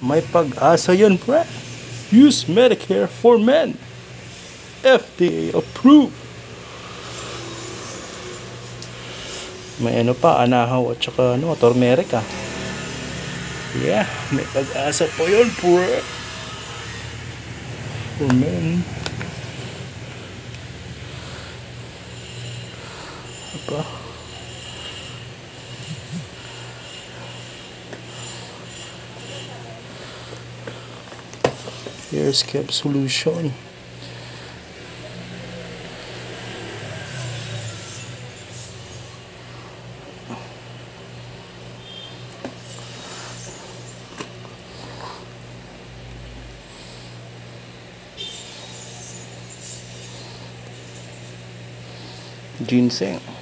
May pag-asa yan, pre. Use Medicare for men. FDA approved. May ano pa, anahaw at saka ano, turmeric ah. Yeah, may pag-asa po yun, pre. For men. Ano airscape solution. Ginseng.